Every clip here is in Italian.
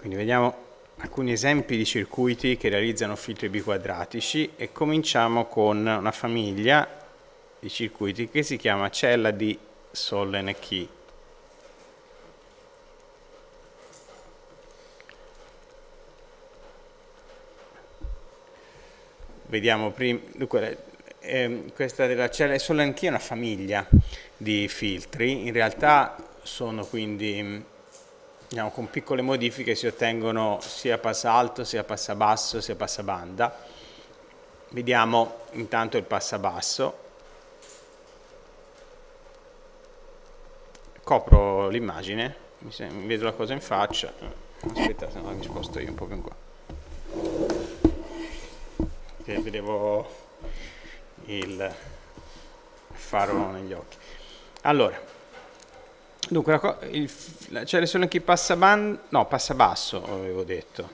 Quindi vediamo alcuni esempi di circuiti che realizzano filtri biquadratici e cominciamo con una famiglia di circuiti che si chiama cella di Sollen Key. Vediamo prima, dunque, eh, questa della cella di Sollen Key è una famiglia di filtri, in realtà sono quindi diciamo, con piccole modifiche si ottengono sia passa alto, sia passa basso, sia passa banda. Vediamo intanto il passa basso. Copro l'immagine, mi, vedo la cosa in faccia. Aspetta, se no mi sposto io un po' più in qua. Che vedevo il faro negli occhi. Allora, Dunque, il, c'è solo chi passa ban, no, passa basso, avevo detto.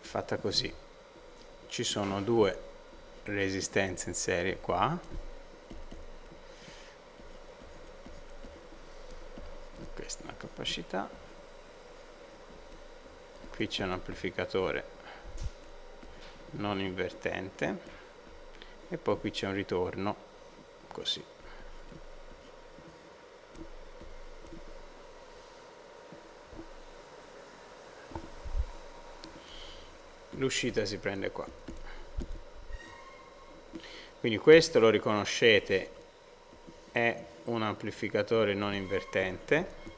Fatta così. Ci sono due resistenze in serie qua. Questa è una capacità. Qui c'è un amplificatore non invertente e poi qui c'è un ritorno così. L'uscita si prende qua. Quindi questo lo riconoscete è un amplificatore non invertente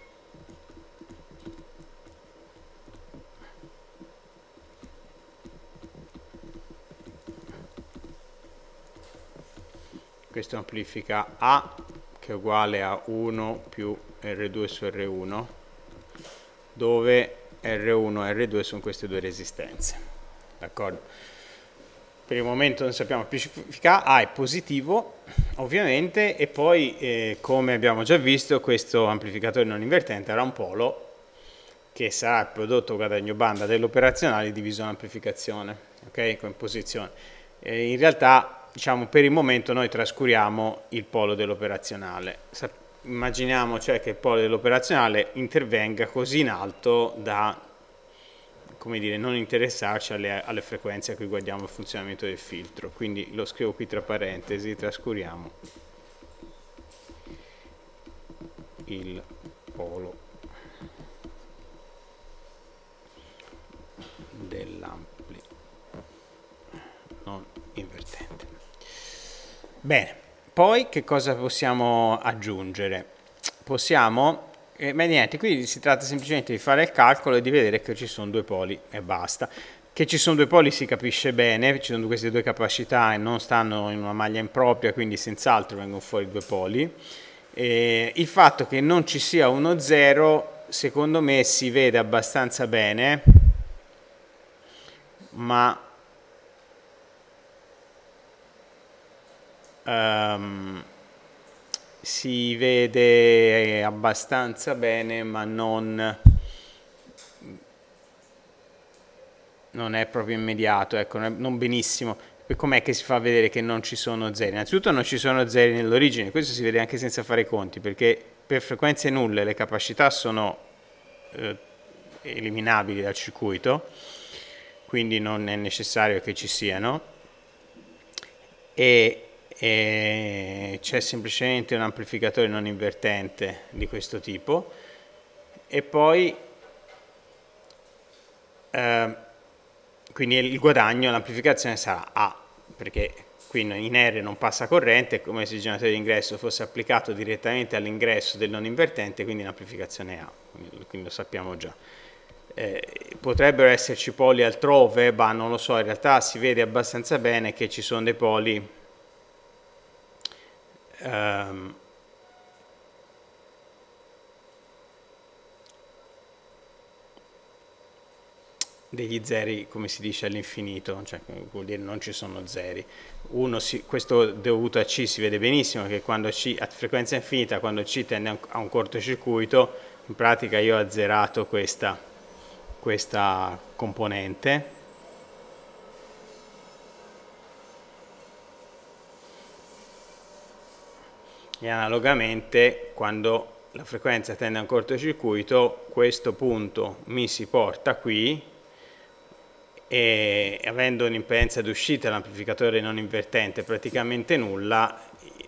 questo amplifica A che è uguale a 1 più R2 su R1 dove R1 e R2 sono queste due resistenze d'accordo? Per il momento non sappiamo amplifica A è positivo ovviamente e poi eh, come abbiamo già visto questo amplificatore non invertente avrà un polo che sarà il prodotto guadagno banda dell'operazionale diviso in amplificazione ok? Con posizione. In realtà diciamo, per il momento noi trascuriamo il polo dell'operazionale. Immaginiamo cioè che il polo dell'operazionale intervenga così in alto da come dire, non interessarci alle, alle, frequenze a cui guardiamo il funzionamento del filtro. Quindi lo scrivo qui tra parentesi, trascuriamo il polo dell'ampli non invertente. Bene, poi che cosa possiamo aggiungere? Possiamo, eh, beh niente, qui si tratta semplicemente di fare il calcolo e di vedere che ci sono due poli e basta. Che ci sono due poli si capisce bene, ci sono queste due capacità e non stanno in una maglia impropria, quindi senz'altro vengono fuori due poli. E il fatto che non ci sia uno zero, secondo me si vede abbastanza bene, ma um, si vede abbastanza bene ma non, non è proprio immediato, ecco, non benissimo. Com'è che si fa vedere che non ci sono zeri? Innanzitutto non ci sono zeri nell'origine, questo si vede anche senza fare i conti, perché per frequenze nulle le capacità sono eh, eliminabili dal circuito, quindi non è necessario che ci siano. E c'è semplicemente un amplificatore non invertente di questo tipo. E poi eh, quindi il guadagno, l'amplificazione sarà A perché qui in R non passa corrente come se il generatore d'ingresso fosse applicato direttamente all'ingresso del non invertente quindi l'amplificazione è A quindi lo sappiamo già. Eh, potrebbero esserci poli altrove ma non lo so in realtà si vede abbastanza bene che ci sono dei poli degli zeri come si dice all'infinito, cioè vuol dire non ci sono zeri. Uno si, questo dovuto a C si vede benissimo che quando C a frequenza infinita, quando C tende a un cortocircuito, in pratica io ho azzerato questa, questa componente e analogamente quando la frequenza tende a un cortocircuito questo punto mi si porta qui e avendo un'impedenza d'uscita l'amplificatore non invertente praticamente nulla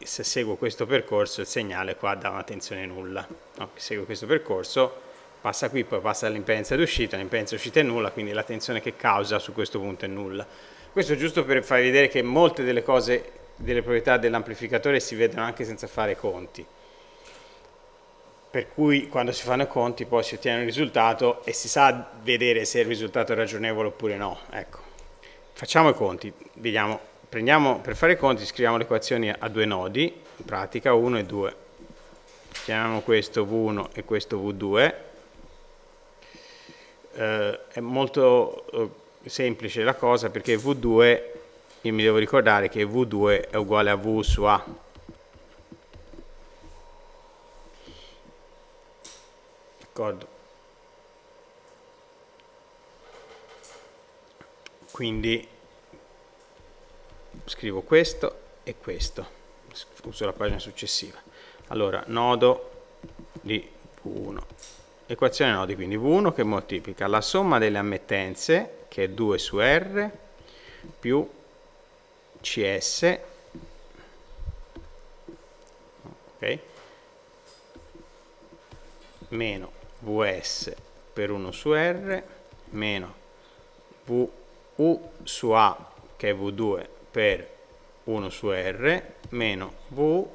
se seguo questo percorso il segnale qua dà una tensione nulla no? seguo questo percorso passa qui poi passa all'impedenza d'uscita l'impedenza d'uscita è nulla quindi la tensione che causa su questo punto è nulla questo giusto per farvi vedere che molte delle cose delle proprietà dell'amplificatore si vedono anche senza fare conti per cui quando si fanno i conti poi si ottiene un risultato e si sa vedere se il risultato è ragionevole oppure no. Ecco. Facciamo i conti, vediamo, prendiamo, per fare i conti scriviamo le equazioni a due nodi, in pratica 1 e 2. Chiamiamo questo V1 e questo V2. Eh, è molto eh, semplice la cosa perché V2, io mi devo ricordare che V2 è uguale a V su A d'accordo quindi scrivo questo e questo uso la pagina successiva. Allora nodo di V1 equazione nodi quindi V1 che moltiplica la somma delle ammettenze che è 2 su R più CS ok? Meno Vs per 1 su R meno VU su A che è V2 per 1 su R meno V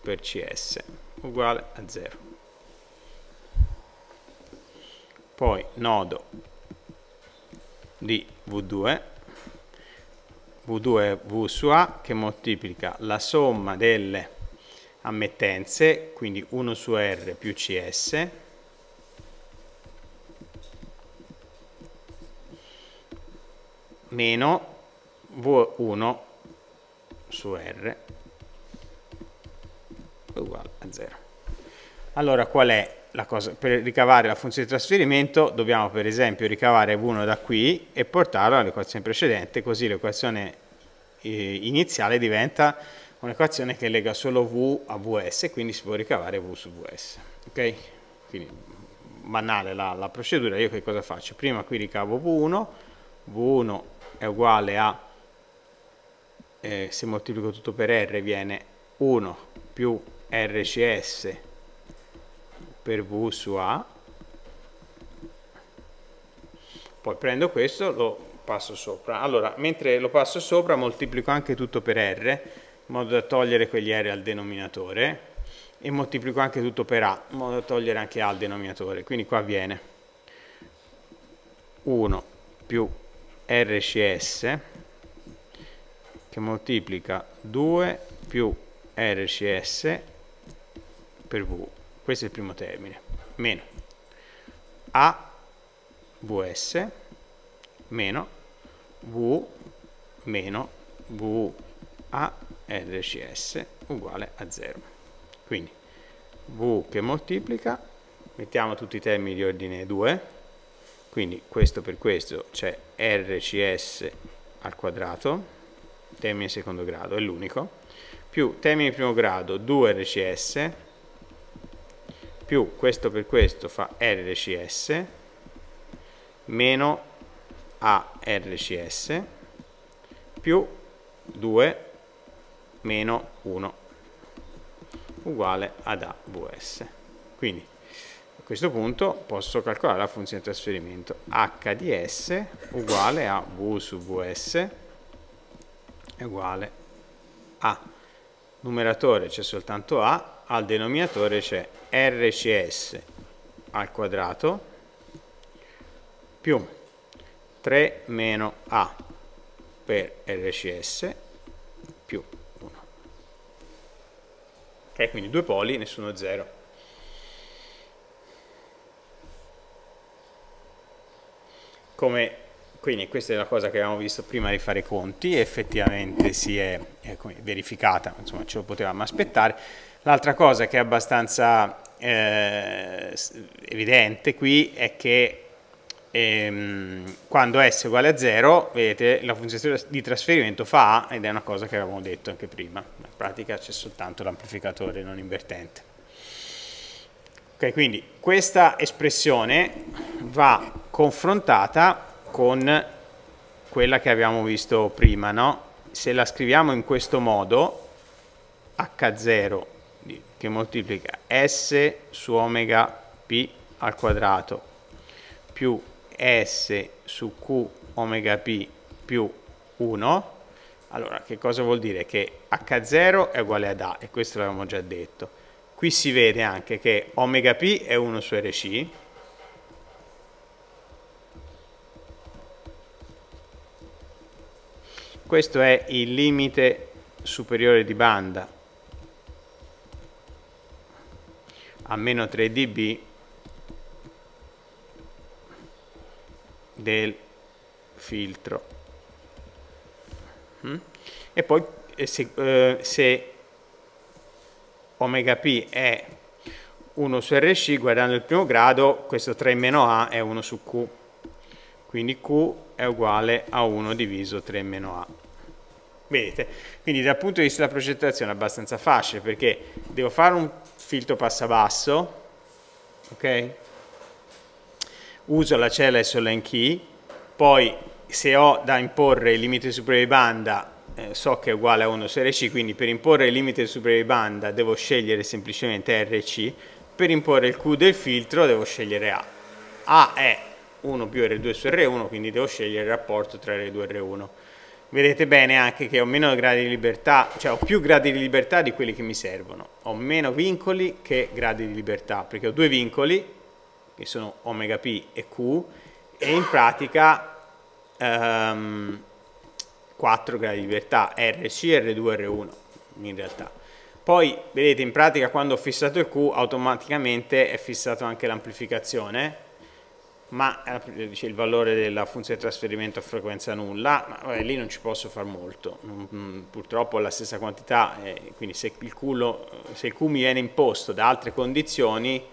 per CS uguale a 0. Poi nodo di V2 V2 è V su A che moltiplica la somma delle ammettenze, quindi 1 su R più CS meno V1 su R uguale a 0. Allora qual è la cosa? Per ricavare la funzione di trasferimento dobbiamo per esempio ricavare V1 da qui e portarlo all'equazione precedente, così l'equazione eh, iniziale diventa un'equazione che lega solo V a Vs, quindi si può ricavare V su Vs. Ok? Quindi banale la, la procedura, io che cosa faccio? Prima qui ricavo V1, V1 è uguale a, eh, se moltiplico tutto per R viene 1 più RCS per V su A, poi prendo questo, lo passo sopra. Allora, mentre lo passo sopra moltiplico anche tutto per R, in modo da togliere quegli R al denominatore, e moltiplico anche tutto per A, in modo da togliere anche A al denominatore. Quindi qua viene 1 più RCS che moltiplica 2 più RCS per V. Questo è il primo termine. Meno AVS meno V meno VARCS uguale a 0. Quindi V che moltiplica, mettiamo tutti i termini di ordine 2, quindi questo per questo c'è RCS al quadrato, termine secondo grado, è l'unico, più termine primo grado 2RCS, più questo per questo fa RCS, meno ARCS, più 2 meno 1 uguale ad AVS. Quindi questo punto posso calcolare la funzione di trasferimento h di s uguale a v su vs è uguale a. Numeratore c'è soltanto a al denominatore c'è rcs al quadrato più 3 meno a per rcs più 1 ok quindi due poli nessuno 0 come quindi questa è la cosa che avevamo visto prima di fare i conti effettivamente si è, è verificata, insomma ce lo potevamo aspettare. L'altra cosa che è abbastanza eh, evidente qui è che ehm, quando S è uguale a 0, vedete, la funzione di trasferimento fa A ed è una cosa che avevamo detto anche prima. In pratica c'è soltanto l'amplificatore non invertente. Ok, quindi questa espressione va confrontata con quella che abbiamo visto prima, no? Se la scriviamo in questo modo, H0 che moltiplica S su omega P al quadrato più S su Q omega P più 1, allora che cosa vuol dire? Che H0 è uguale ad A, e questo l'avevamo già detto. Qui si vede anche che omega P è 1 su RC, questo è il limite superiore di banda a meno 3 dB del filtro. Mm? E poi se, eh, se omega p è 1 su RC, guardando il primo grado, questo 3 meno A è 1 su Q. Quindi Q è uguale a 1 diviso 3 meno A. Vedete? Quindi dal punto di vista della progettazione è abbastanza facile perché devo fare un filtro passa-basso, ok? Uso la cella SLN key, poi se ho da imporre il limite superiore di banda eh, so che è uguale a 1 su RC, quindi per imporre il limite di banda devo scegliere semplicemente RC, per imporre il Q del filtro devo scegliere A. A è 1 più R2 su R1, quindi devo scegliere il rapporto tra R2 e R1 vedete bene anche che ho meno gradi di libertà, cioè ho più gradi di libertà di quelli che mi servono, ho meno vincoli che gradi di libertà, perché ho due vincoli, che sono omega p e q, e in pratica um, 4 gradi di libertà, RC, R2, R1 in realtà. Poi, vedete, in pratica quando ho fissato il Q, automaticamente è fissato anche l'amplificazione, ma eh, dice, il valore della funzione di trasferimento a frequenza nulla, ma vabbè, lì non ci posso fare molto, mm, purtroppo la stessa quantità, eh, quindi se il, culo, se il Q mi viene imposto da altre condizioni,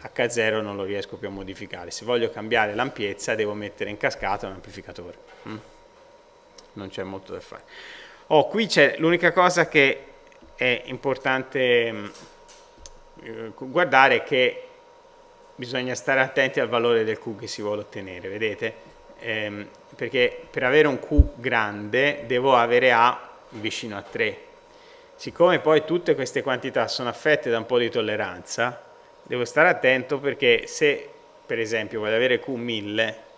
H0 non lo riesco più a modificare, se voglio cambiare l'ampiezza devo mettere in cascata un amplificatore, mm. Non c'è molto da fare. Oh, qui c'è l'unica cosa che è importante mm, eh, guardare che bisogna stare attenti al valore del Q che si vuole ottenere, vedete? Ehm, perché per avere un Q grande devo avere A vicino a 3. Siccome poi tutte queste quantità sono affette da un po' di tolleranza, devo stare attento perché se per esempio voglio avere Q 1000, hm,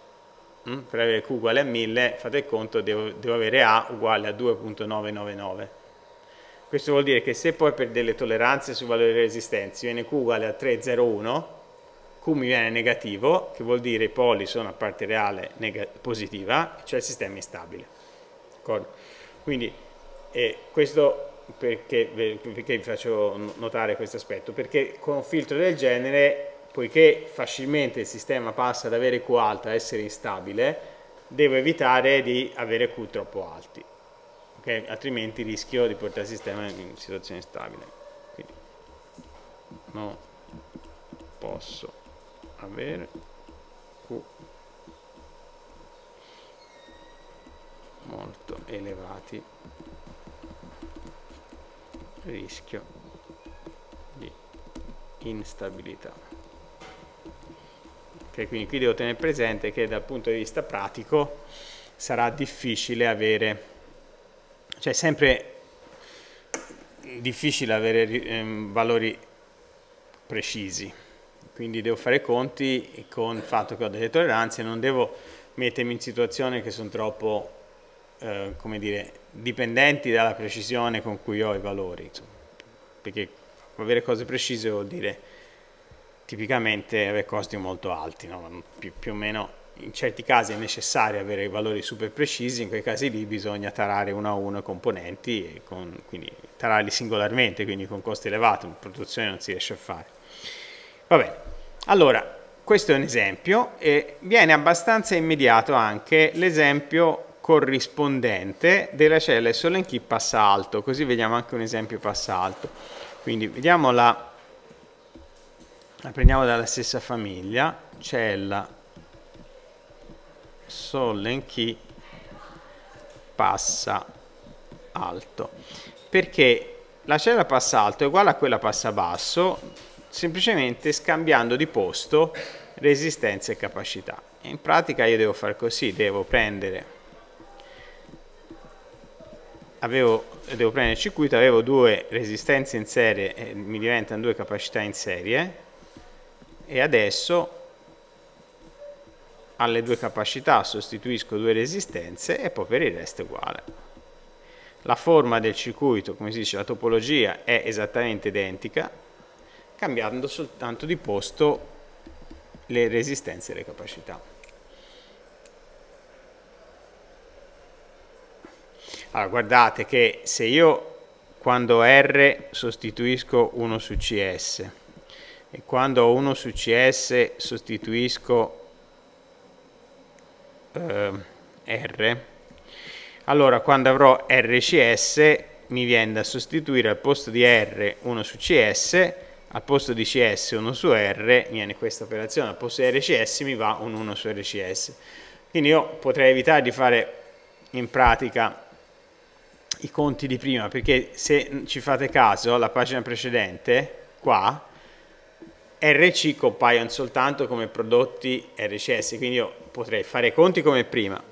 per avere Q uguale a 1000, fate il conto, devo, devo avere A uguale a 2.999. Questo vuol dire che se poi per delle tolleranze sui valori di resistenza viene Q uguale a 301, Q mi viene negativo, che vuol dire i poli sono a parte reale positiva, cioè il sistema è instabile. Quindi eh, questo perché, perché vi faccio notare questo aspetto? Perché con un filtro del genere, poiché facilmente il sistema passa ad avere Q alta a essere instabile, devo evitare di avere Q troppo alti, okay? altrimenti rischio di portare il sistema in situazione instabile. Quindi non posso avere Q molto elevati rischio di instabilità ok quindi qui devo tenere presente che dal punto di vista pratico sarà difficile avere cioè sempre difficile avere eh, valori precisi. Quindi devo fare conti con il fatto che ho delle tolleranze, non devo mettermi in situazioni che sono troppo, eh, come dire, dipendenti dalla precisione con cui ho i valori, perché avere cose precise vuol dire tipicamente avere costi molto alti, no? più, più, o meno in certi casi è necessario avere i valori super precisi, in quei casi lì bisogna tarare uno a uno i componenti, e con, quindi tararli singolarmente, quindi con costi elevati, in produzione non si riesce a fare. Va bene, allora, questo è un esempio e viene abbastanza immediato anche l'esempio corrispondente della cella solo in chi passa alto, così vediamo anche un esempio passa alto. Quindi vediamo la, la prendiamo dalla stessa famiglia, cella sollen key passa alto. Perché la cella passa alto è uguale a quella passa basso semplicemente scambiando di posto resistenza e capacità. In pratica io devo fare così devo prendere avevo, devo prendere il circuito avevo due resistenze in serie e mi diventano due capacità in serie e adesso alle due capacità sostituisco due resistenze e poi per il resto è uguale. La forma del circuito, come si dice, la topologia è esattamente identica, cambiando soltanto di posto le resistenze e le capacità. Allora, guardate che se io quando R sostituisco 1 su CS e quando 1 su CS sostituisco eh, R. Allora quando avrò RCS mi viene da sostituire al posto di R 1 su CS al posto di CS 1 su R viene questa operazione al posto di RCS mi va un 1 su RCS quindi io potrei evitare di fare in pratica i conti di prima perché se ci fate caso alla pagina precedente qua RC compaiono soltanto come prodotti RCS quindi io potrei fare i conti come prima,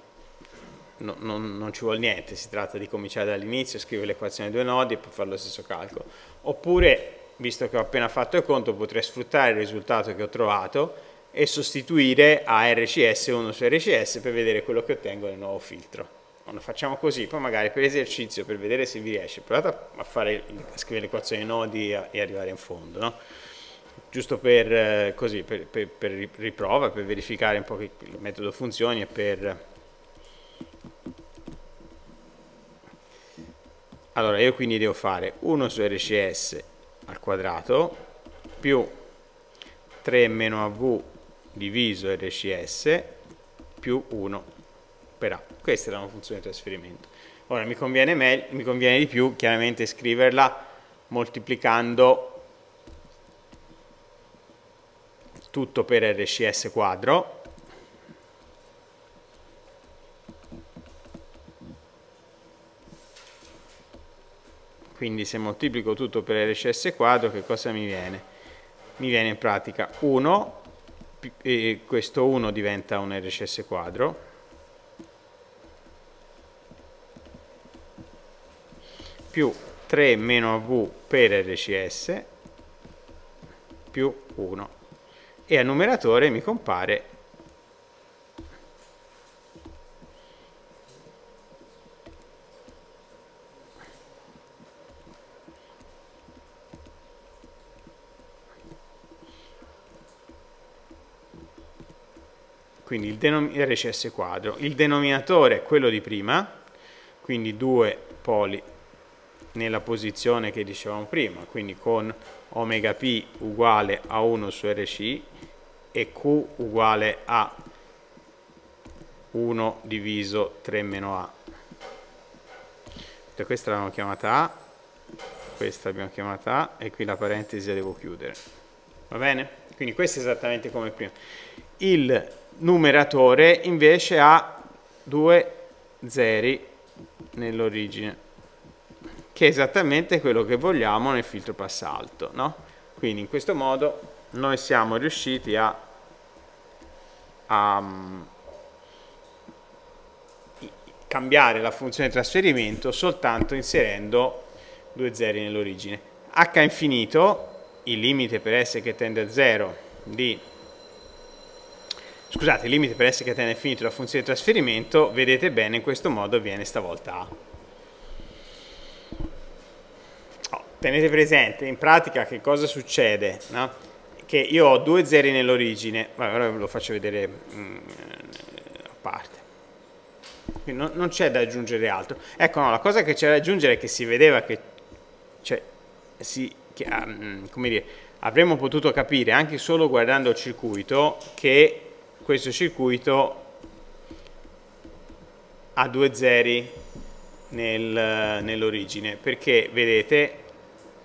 no, non, non, ci vuole niente, si tratta di cominciare dall'inizio, scrivere l'equazione dei due nodi e poi fare lo stesso calcolo. Oppure, visto che ho appena fatto il conto, potrei sfruttare il risultato che ho trovato e sostituire a RCS uno su RCS per vedere quello che ottengo nel nuovo filtro. Lo facciamo così, poi magari per esercizio, per vedere se vi riesce, provate a, fare, a scrivere l'equazione dei nodi e arrivare in fondo. No? Giusto per, eh, così, per, per, per, riprova, per verificare un po' che il metodo funzioni e per... Allora io quindi devo fare 1 su RCS al quadrato più 3 meno AV diviso RCS più 1 per A. Questa è la funzione di trasferimento. Ora mi conviene, mi conviene di più chiaramente scriverla moltiplicando tutto per RCS quadro. Quindi se moltiplico tutto per RCS quadro che cosa mi viene? mi viene in pratica 1 e questo 1 diventa un RCS quadro. Più 3 meno AV per RCS più 1 e al numeratore mi compare quindi il RCS quadro, il denominatore è quello di prima, quindi due poli nella posizione che dicevamo prima, quindi con omega p uguale a 1 su RC e Q uguale a 1 diviso 3 meno A. Questa l'abbiamo chiamata A, questa l'abbiamo chiamata A e qui la parentesi la devo chiudere. Va bene? Quindi questo è esattamente come prima. Il numeratore invece ha due zeri nell'origine, che è esattamente quello che vogliamo nel filtro passa alto. No? Quindi in questo modo noi siamo riusciti a, a um, cambiare la funzione di trasferimento soltanto inserendo due zeri nell'origine. h infinito, il limite per s che tende a 0 di scusate, il limite per s che tende a infinito della funzione di trasferimento, vedete bene, in questo modo viene stavolta a. Oh, tenete presente, in pratica che cosa succede? No? che io ho due zeri nell'origine, ora ve lo faccio vedere mm, a parte. Non, non c'è da aggiungere altro. Ecco, no, la cosa che c'è da aggiungere è che si vedeva che, cioè, si, che um, come dire, avremmo potuto capire anche solo guardando il circuito che questo circuito ha due zeri nel, nell'origine perché vedete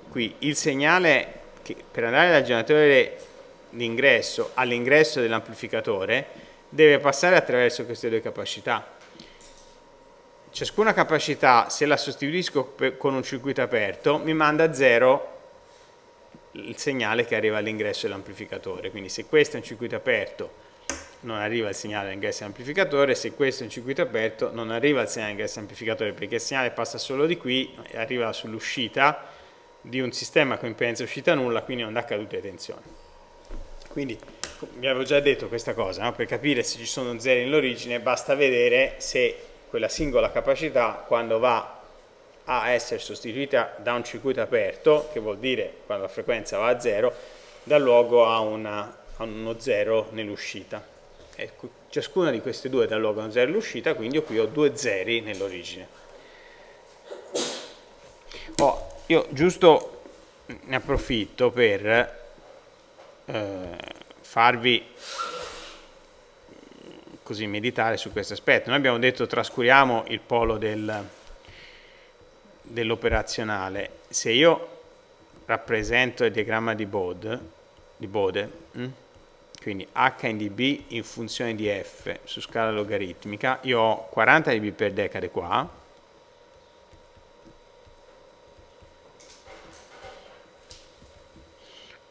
qui il segnale che per andare dal generatore d'ingresso all'ingresso dell'amplificatore deve passare attraverso queste due capacità. Ciascuna capacità, se la sostituisco con un circuito aperto, mi manda a zero il segnale che arriva all'ingresso dell'amplificatore. Quindi se questo è un circuito aperto non arriva il segnale all'ingresso dell'amplificatore, se questo è un circuito aperto non arriva il segnale all'ingresso dell'amplificatore perché il segnale passa solo di qui arriva sull'uscita di un sistema con impedenza uscita nulla, quindi non dà cadute di tensione. Quindi vi avevo già detto questa cosa, no? per capire se ci sono zeri nell'origine basta vedere se quella singola capacità quando va a essere sostituita da un circuito aperto, che vuol dire quando la frequenza va a zero, dà luogo a, una, a uno zero nell'uscita. Ciascuna di queste due dà luogo a uno zero nell'uscita, quindi io qui ho due zeri nell'origine. Oh, io giusto ne approfitto per eh, farvi così meditare su questo aspetto. Noi abbiamo detto trascuriamo il polo del, dell'operazionale. Se io rappresento il diagramma di Bode, di Bode hm? quindi h in dB in funzione di f su scala logaritmica, io ho 40 dB per decade qua,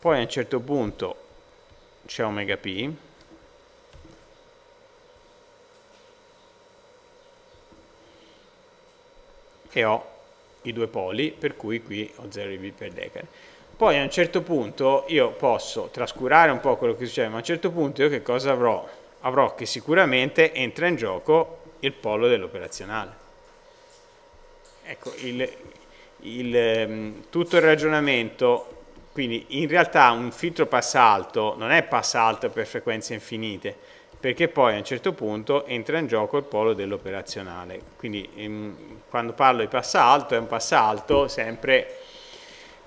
poi a un certo punto c'è omega p, e ho i due poli, per cui qui ho 0 dB per decade. Poi a un certo punto io posso trascurare un po' quello che succede, ma a un certo punto io che cosa avrò? Avrò che sicuramente entra in gioco il polo dell'operazionale. Ecco, il, il, ehm, tutto il ragionamento, quindi in realtà un filtro passa alto non è passa alto per frequenze infinite, perché poi a un certo punto entra in gioco il polo dell'operazionale. Quindi in, quando parlo di passa alto è un passa alto sempre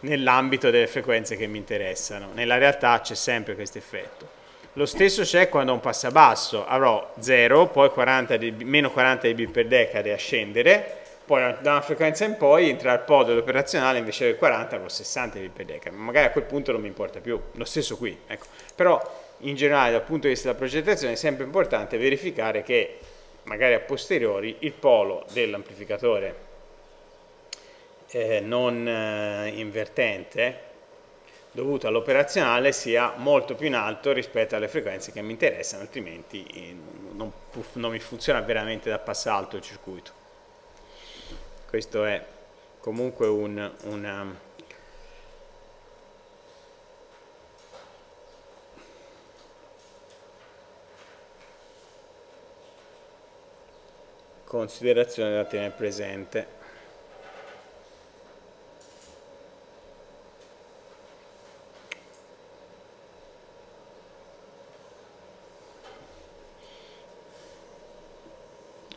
nell'ambito delle frequenze che mi interessano. Nella realtà c'è sempre questo effetto. Lo stesso c'è quando ho un passa basso, avrò 0, poi 40 dB, meno 40 dB per decade a scendere, poi da una frequenza in poi entra il polo dell'operazionale invece del 40 avrò 60 dB per decade, magari a quel punto non mi importa più, lo stesso qui, ecco. però in generale dal punto di vista della progettazione è sempre importante verificare che magari a posteriori il polo dell'amplificatore eh, non eh, invertente dovuto all'operazionale sia molto più in alto rispetto alle frequenze che mi interessano, altrimenti eh, non, non, mi funziona veramente da passalto il circuito. Questo è comunque un, una, considerazione da tenere presente.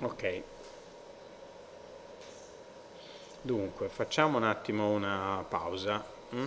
Ok. Dunque, facciamo un attimo una pausa. Mm?